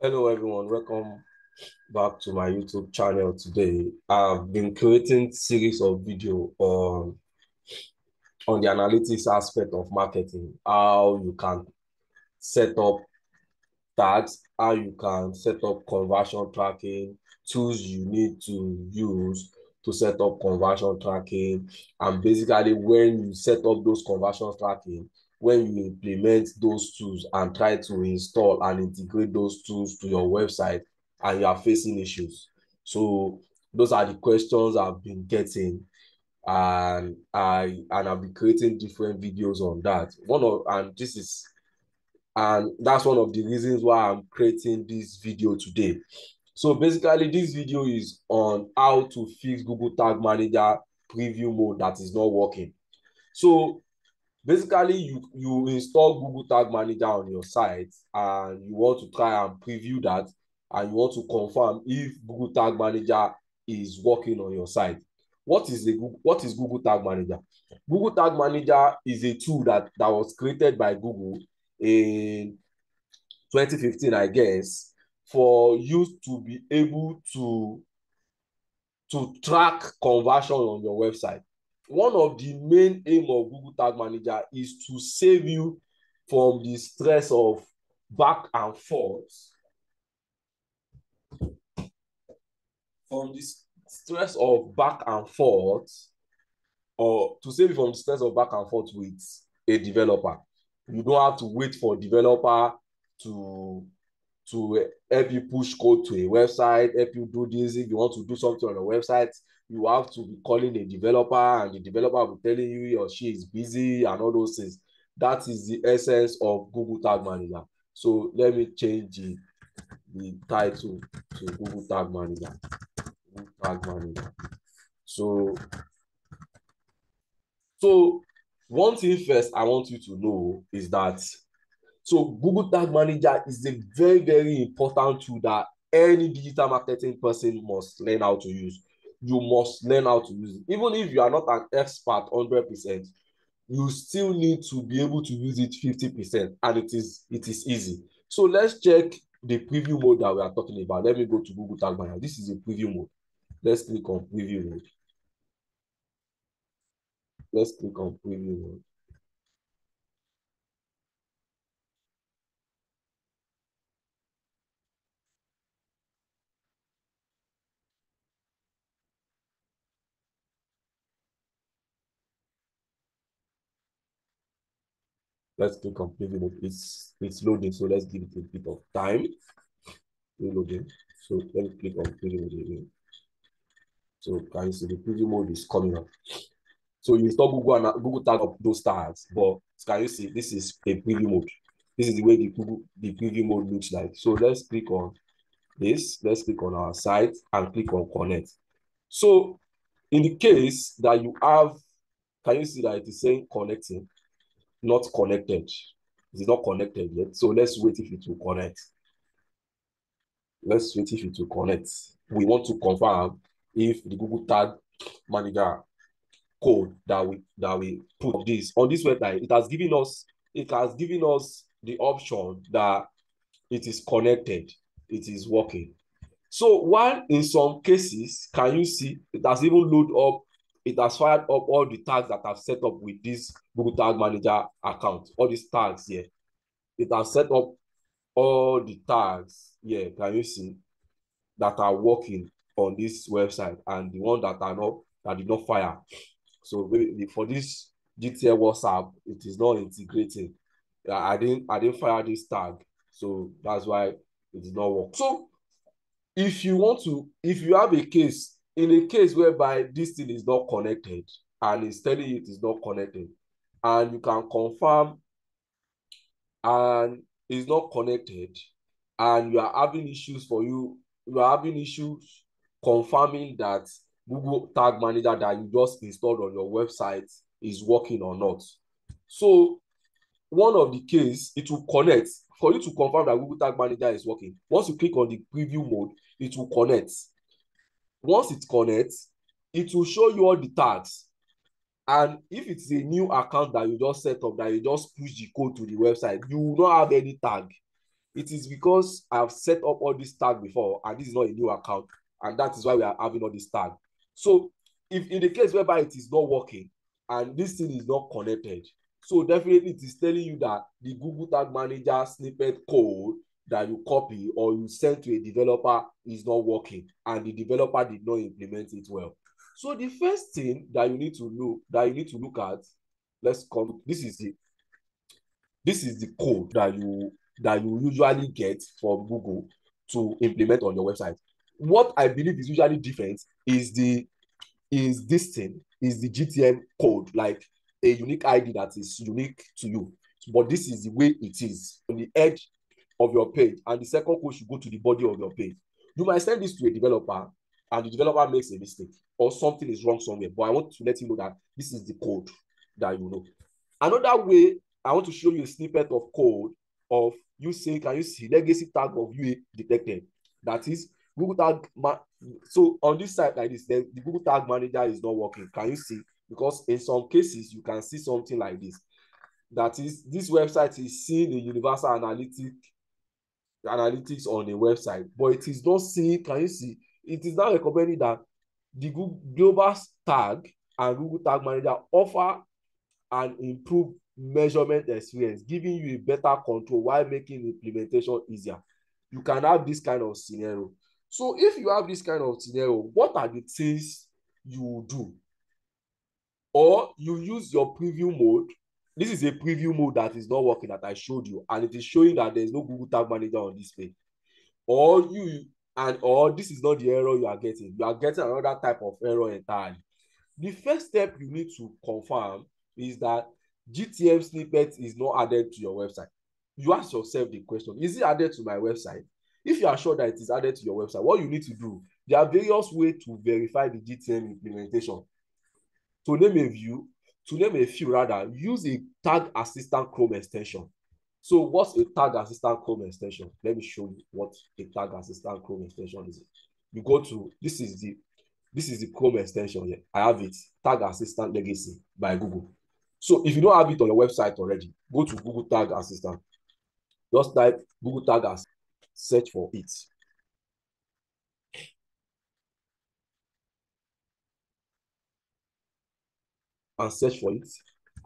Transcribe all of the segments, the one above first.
Hello everyone, welcome back to my YouTube channel today. I've been creating series of video on on the analytics aspect of marketing, how you can set up tags, how you can set up conversion tracking, tools you need to use to set up conversion tracking, and basically when you set up those conversion tracking, when you implement those tools and try to install and integrate those tools to your website and you are facing issues. So those are the questions I've been getting and I and I'll be creating different videos on that. One of and this is and that's one of the reasons why I'm creating this video today. So basically this video is on how to fix Google Tag Manager preview mode that is not working. So basically you you install google tag manager on your site and you want to try and preview that and you want to confirm if google tag manager is working on your site. What is the what is google tag manager? Google tag manager is a tool that that was created by google in 2015 i guess for you to be able to to track conversion on your website one of the main aim of Google Tag Manager is to save you from the stress of back and forth. From the stress of back and forth, or to save you from the stress of back and forth with a developer. You don't have to wait for developer to to help you push code to a website, help you do this. If you want to do something on a website, you have to be calling a developer and the developer will be telling you he or she is busy and all those things. That is the essence of Google Tag Manager. So let me change the, the title to Google Tag Manager. Google Tag Manager. So, so one thing first I want you to know is that so Google Tag Manager is a very, very important tool that any digital marketing person must learn how to use you must learn how to use it. Even if you are not an expert 100%, you still need to be able to use it 50% and it is it is easy. So let's check the preview mode that we are talking about. Let me go to Google Tag Manager. This is a preview mode. Let's click on preview mode. Let's click on preview mode. Let's click on preview mode. It's it's loading, so let's give it a bit of time. Reloading. So let me click on preview mode again. So can you see the preview mode is coming up? So you install Google and Google tag up those tags, but can you see this is a preview mode? This is the way the Google the preview mode looks like. So let's click on this. Let's click on our site and click on connect. So in the case that you have, can you see that it is saying connecting? Not connected. It is not connected yet. So let's wait if it will connect. Let's wait if it will connect. We want to confirm if the Google Tag Manager code that we that we put this on this website, it has given us it has given us the option that it is connected, it is working. So while in some cases, can you see it has even load up it has fired up all the tags that I've set up with this Google Tag Manager account, all these tags here. It has set up all the tags yeah, can you see, that are working on this website and the one that are not, that did not fire. So for this GTL WhatsApp, it is not integrating. I didn't, I didn't fire this tag. So that's why it did not work. So if you want to, if you have a case in a case whereby this thing is not connected and it's telling you it is not connected and you can confirm and it's not connected and you are having issues for you you are having issues confirming that google tag manager that you just installed on your website is working or not. So one of the case it will connect. For you to confirm that google tag manager is working once you click on the preview mode it will connect once it connects, it will show you all the tags. And if it's a new account that you just set up, that you just push the code to the website, you will not have any tag. it is because I've set up all this tag before and this is not a new account and that is why we are having all this tag. So if in the case whereby it is not working and this thing is not connected, so definitely it is telling you that the Google Tag Manager snippet code that you copy or you send to a developer is not working and the developer did not implement it well. So the first thing that you need to look that you need to look at, let's come. This is the this is the code that you that you usually get from Google to implement on your website. What I believe is usually different is the is this thing is the GTM code, like a unique ID that is unique to you. But this is the way it is on the edge of your page, and the second code should go to the body of your page. You might send this to a developer, and the developer makes a mistake or something is wrong somewhere. But I want to let you know that this is the code that you know. Another way I want to show you a snippet of code of you saying, can you see legacy tag of UA detected? That is Google tag. So on this side like this, then the Google tag manager is not working. Can you see? Because in some cases you can see something like this. That is, this website is seeing the universal analytic analytics on a website, but it is not seeing. Can you see? It is now recommending that the Google Global Tag and Google Tag Manager offer an improved measurement experience, giving you a better control while making implementation easier. You can have this kind of scenario. So if you have this kind of scenario, what are the things you do? Or you use your preview mode. This is a preview mode that is not working that I showed you, and it is showing that there is no Google Tag Manager on this page. Or you and or this is not the error you are getting. You are getting another type of error entirely. The first step you need to confirm is that GTM snippet is not added to your website. You ask yourself the question, is it added to my website? If you are sure that it is added to your website, what you need to do, there are various ways to verify the GTM implementation. To name a view, to name a few rather, use a tag assistant Chrome extension. So what's a tag assistant Chrome extension? Let me show you what a tag assistant Chrome extension is. You go to, this is the, this is the Chrome extension here. I have it, tag assistant legacy by Google. So if you don't have it on your website already, go to Google Tag Assistant. Just type Google Tag as search for it. And search for it.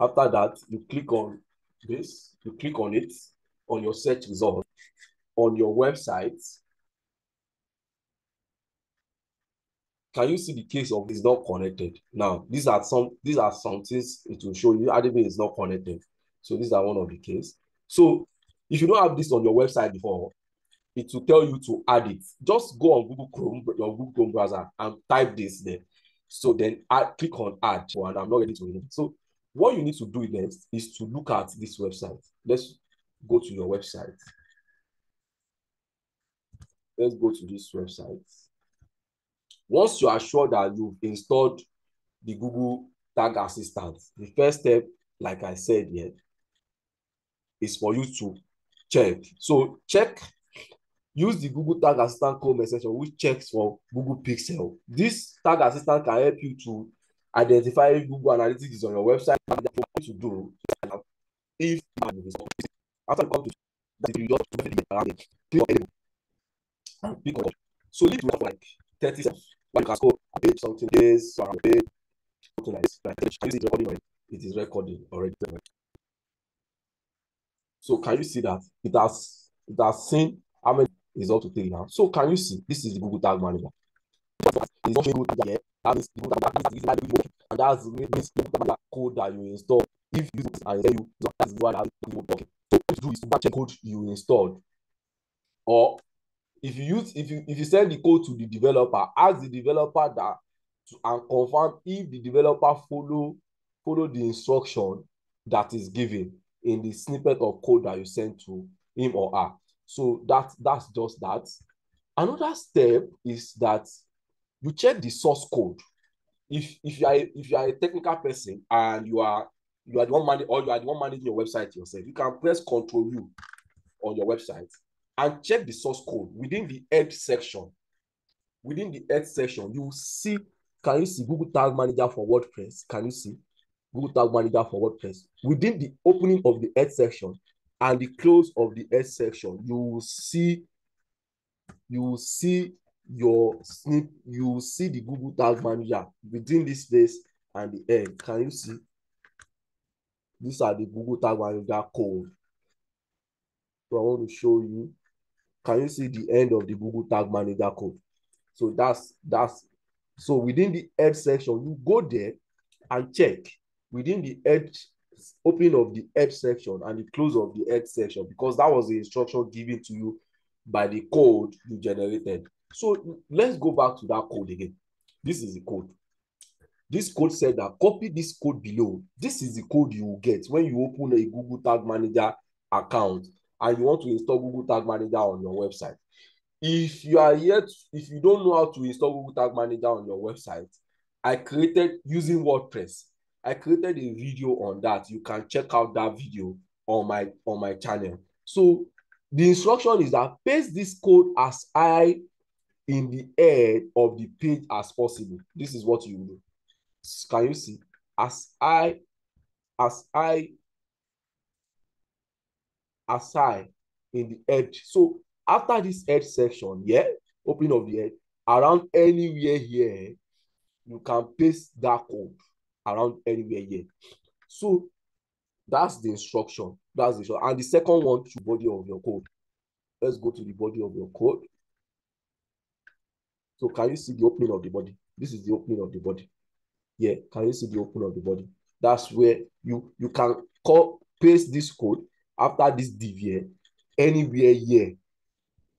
After that, you click on this, you click on it on your search result on your website. Can you see the case of is not connected? Now, these are some these are some things it will show you. Admin is not connected. So these are one of the case. So if you don't have this on your website before, it will tell you to add it. Just go on Google Chrome, your Google Chrome browser, and type this there. So then add, click on add, and I'm not ready to it. So what you need to do next is to look at this website. Let's go to your website. Let's go to this website. Once you are sure that you've installed the Google Tag Assistant, the first step, like I said here, is for you to check. So check, use the Google Tag Assistant Chrome extension, which checks for Google Pixel. This Tag Assistant can help you to identify Google Analytics is on your website. And to do if after you come to that you just click on and click on so leave to like 30 seconds. Like you can score page something days around page something like this. Like this recording it is recording already. So can you see that? It has it has seen how many results to take now. So can you see? This is the Google Tag Manager. It's not Google Tag yet. That means Google Tag Manager is easily and that's means the code that you install. If you use and tell you that's what I'm talking so what you do is to check code you installed. Or if you use if you if you send the code to the developer ask the developer that to and confirm if the developer follow follow the instruction that is given in the snippet of code that you send to him or her so that that's just that another step is that you check the source code if if you are if you are a technical person and you are you are the one managing or you are the one managing your website yourself you can press control u on your website and check the source code within the edge section. Within the edge section, you see, can you see Google Tag Manager for WordPress? Can you see Google Tag Manager for WordPress? Within the opening of the edge section, and the close of the S section, you will see, you will see your snip, you will see the Google Tag Manager within this space and the end. Can you see? These are the Google Tag Manager code. So I want to show you. Can you see the end of the Google Tag Manager code? So that's that's so within the edge section, you go there and check within the edge opening of the edge section and the close of the edge section because that was the instruction given to you by the code you generated. So let's go back to that code again. This is the code. This code said that copy this code below. This is the code you will get when you open a Google Tag Manager account and you want to install Google Tag Manager on your website. If you are yet, if you don't know how to install Google Tag Manager on your website, I created using WordPress. I created a video on that. You can check out that video on my on my channel. So the instruction is that paste this code as high in the head of the page as possible. This is what you do. Can you see? As I, as I, as I in the edge. So after this edge section, yeah, opening of the edge, around anywhere here, you can paste that code around anywhere here. So that's the instruction. That's the instruction. And the second one to body of your code. Let's go to the body of your code. So can you see the opening of the body? This is the opening of the body. Yeah, can you see the opening of the body? That's where you you can call paste this code after this div here anywhere here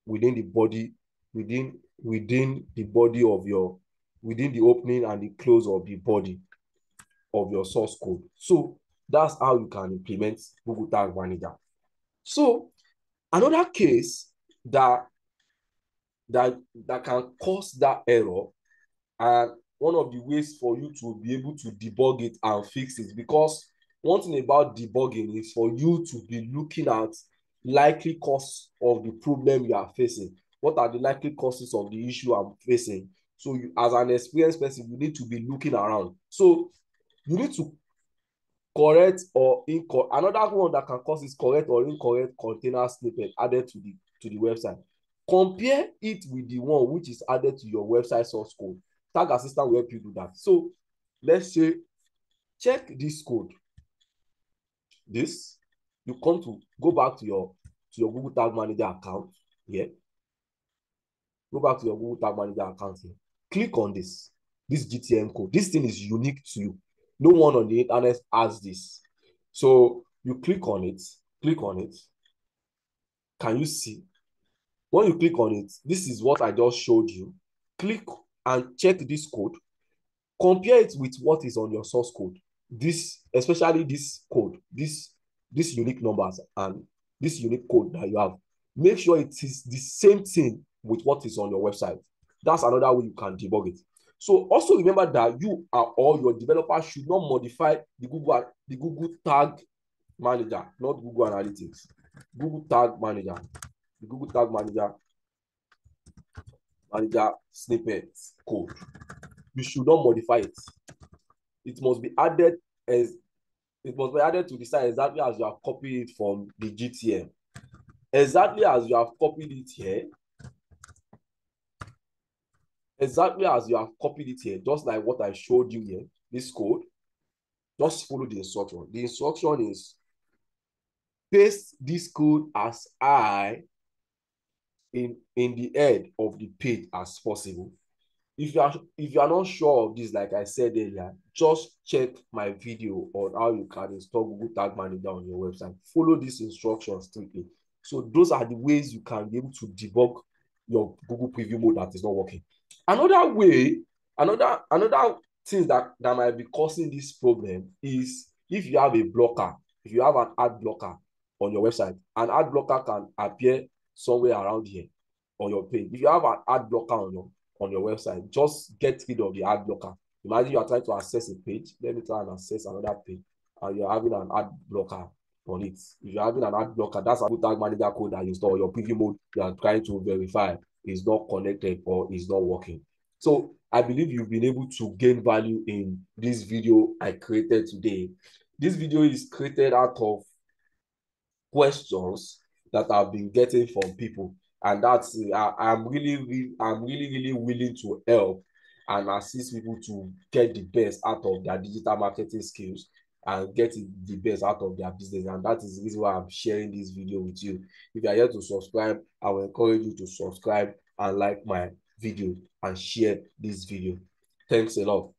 within the body within within the body of your within the opening and the close of the body of your source code. So that's how you can implement Google Tag Manager. So another case that that that can cause that error and one of the ways for you to be able to debug it and fix it because one thing about debugging is for you to be looking at likely cause of the problem you are facing what are the likely causes of the issue i'm facing so you, as an experienced person you need to be looking around so you need to correct or incorrect another one that can cause is correct or incorrect container snippet added to the to the website. Compare it with the one which is added to your website source code. Tag assistant will help you do that. So let's say check this code. This you come to go back to your to your google tag manager account here. Go back to your google tag manager account here. Click on this this gtm code. This thing is unique to you no one on the internet has this. So you click on it click on it. Can you see? When you click on it this is what i just showed you. Click and check this code. Compare it with what is on your source code. This especially this code this this unique numbers and this unique code that you have. Make sure it is the same thing with what is on your website. That's another way you can debug it so also remember that you are or your developer should not modify the google the google tag manager not google analytics google tag manager the google tag manager manager snippet code you should not modify it it must be added as it must be added to the site exactly as you have copied it from the GTM. Exactly as you have copied it here. Exactly as you have copied it here, just like what I showed you here, this code. Just follow the instruction. The instruction is paste this code as I in, in the head of the page as possible if you are if you are not sure of this like i said earlier just check my video on how you can install google tag manager on your website follow these instructions strictly so those are the ways you can be able to debug your google preview mode that is not working another way another another thing that that might be causing this problem is if you have a blocker if you have an ad blocker on your website an ad blocker can appear somewhere around here on your page if you have an ad blocker on your on your website. Just get rid of the ad blocker. Imagine you are trying to access a page. Let me try and access another page, and you're having an ad blocker on it. If you're having an ad blocker, that's a good tag manager code that you install your preview mode. You are trying to verify is not connected or is not working. So I believe you've been able to gain value in this video I created today. This video is created out of questions that I've been getting from people. And that's I, I'm really, really, I'm really, really willing to help and assist people to get the best out of their digital marketing skills and get the best out of their business. And that is the reason why I'm sharing this video with you. If you are here to subscribe, I will encourage you to subscribe and like my video and share this video. Thanks a lot.